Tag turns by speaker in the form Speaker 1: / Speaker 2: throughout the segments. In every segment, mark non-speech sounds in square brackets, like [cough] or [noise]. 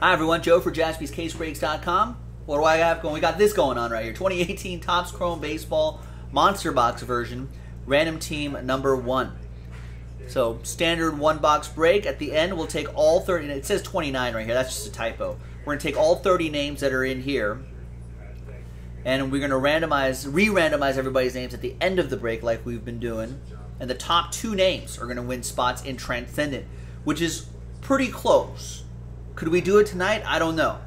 Speaker 1: Hi everyone, Joe for JaspysCaseBreaks.com. What do I have going? We got this going on right here. 2018 Topps Chrome Baseball Monster Box version, random team number one. So standard one box break. At the end, we'll take all 30. It says 29 right here. That's just a typo. We're gonna take all 30 names that are in here, and we're gonna randomize, re-randomize everybody's names at the end of the break, like we've been doing. And the top two names are gonna win spots in Transcendent, which is pretty close. Could we do it tonight? I don't know.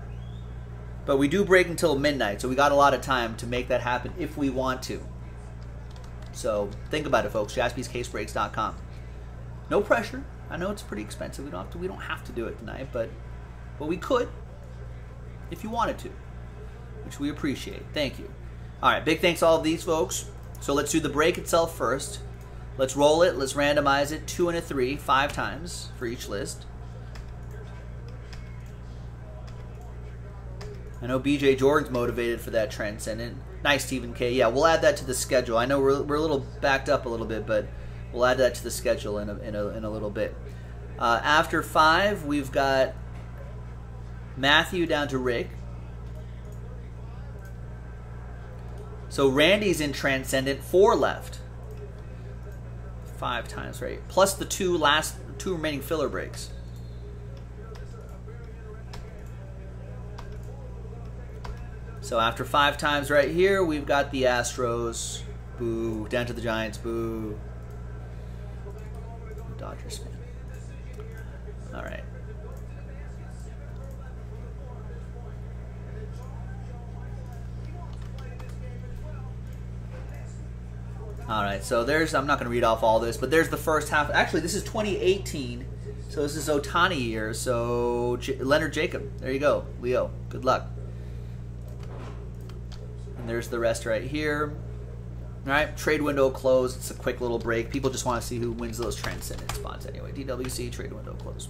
Speaker 1: But we do break until midnight, so we got a lot of time to make that happen if we want to. So think about it, folks. JaspysCaseBreaks.com. No pressure. I know it's pretty expensive. We don't have to. We don't have to do it tonight, but but we could if you wanted to, which we appreciate. Thank you. All right, big thanks to all of these folks. So let's do the break itself first. Let's roll it. Let's randomize it two and a three, five times for each list. I know BJ Jordan's motivated for that transcendent. Nice, Stephen K. Yeah, we'll add that to the schedule. I know we're, we're a little backed up a little bit, but we'll add that to the schedule in a, in a, in a little bit. Uh, after five, we've got Matthew down to Rick. So Randy's in Transcendent, four left. Five times, right? Plus the two last, two remaining filler breaks. So after five times right here, we've got the Astros. Boo. Down to the Giants. Boo. Dodgers fan. All right. All right, so there's, I'm not going to read off all this, but there's the first half. Actually, this is 2018, so this is Ohtani year. So J Leonard Jacob, there you go. Leo, good luck. And there's the rest right here. All right, trade window closed. It's a quick little break. People just want to see who wins those transcendent spots anyway. DWC, trade window closed.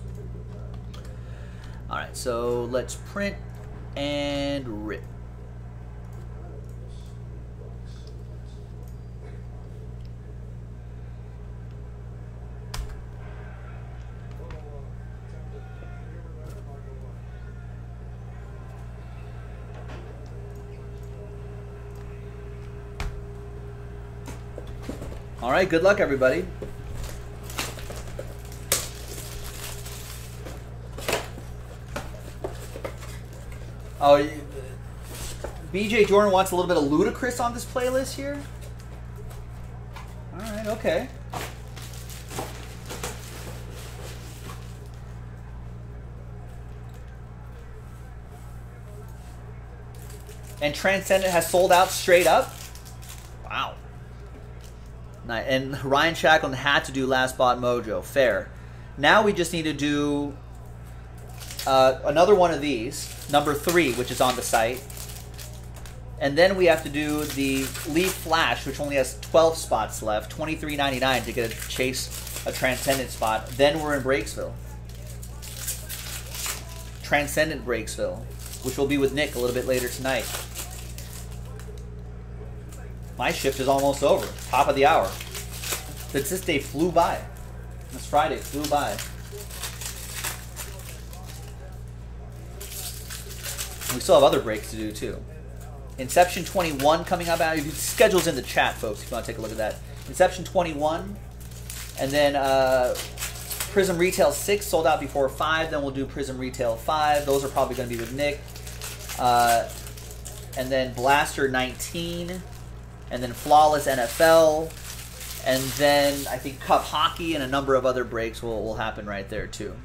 Speaker 1: All right, so let's print and rip. All right, good luck, everybody. Oh, BJ Jordan wants a little bit of Ludacris on this playlist here. All right, okay. And Transcendent has sold out straight up. Wow. And Ryan Shackleton had to do Last Spot Mojo. Fair. Now we just need to do uh, another one of these, number three, which is on the site. And then we have to do the Leaf Flash, which only has 12 spots left, twenty three ninety nine to get a chase a Transcendent spot. Then we're in Breaksville. Transcendent Breaksville, which will be with Nick a little bit later tonight. My shift is almost over. Top of the hour. This, this day flew by. This Friday flew by. We still have other breaks to do too. Inception 21 coming up out. Schedule's in the chat, folks, if you want to take a look at that. Inception 21. And then uh, Prism Retail 6 sold out before 5. Then we'll do Prism Retail 5. Those are probably going to be with Nick. Uh, and then Blaster 19 and then Flawless NFL, and then I think Cup Hockey and a number of other breaks will, will happen right there too.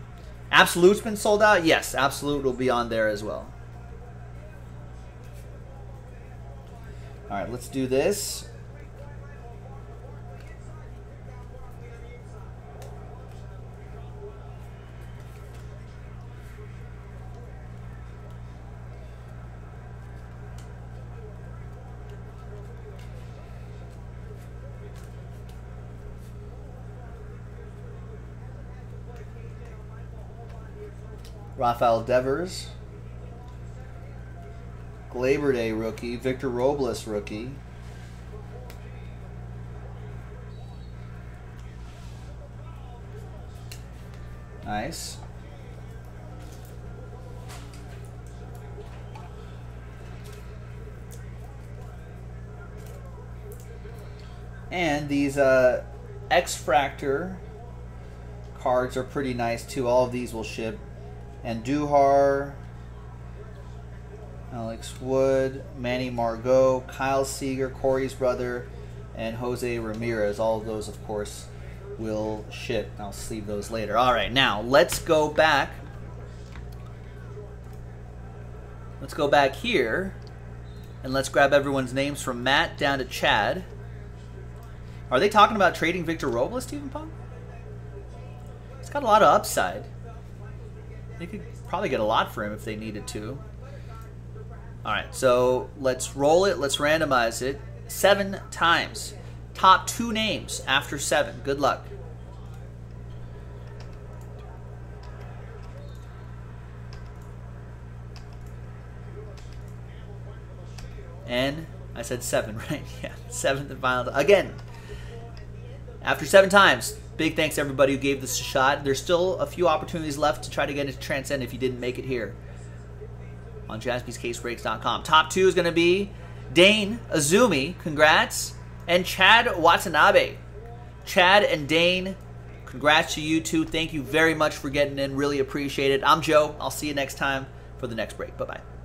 Speaker 1: Absolute's been sold out? Yes, Absolute will be on there as well. All right, let's do this. Rafael Devers. Gleyber Day rookie, Victor Robles rookie. Nice. And these uh, X-Fractor cards are pretty nice too. All of these will ship and Duhar, Alex Wood, Manny Margot, Kyle Seager, Corey's brother, and Jose Ramirez. All of those, of course, will ship. I'll sleeve those later. All right, now let's go back. Let's go back here and let's grab everyone's names from Matt down to Chad. Are they talking about trading Victor Robles, Stephen Pong? He's got a lot of upside. They could probably get a lot for him if they needed to. All right, so let's roll it. Let's randomize it seven times. Top two names after seven. Good luck. And I said seven, [laughs] right? Yeah, seventh and final. Again, after seven times, big thanks to everybody who gave this a shot. There's still a few opportunities left to try to get into Transcend if you didn't make it here on jaspyscasebreaks.com. Top two is going to be Dane Azumi, congrats, and Chad Watanabe. Chad and Dane, congrats to you two. Thank you very much for getting in. Really appreciate it. I'm Joe. I'll see you next time for the next break. Bye bye.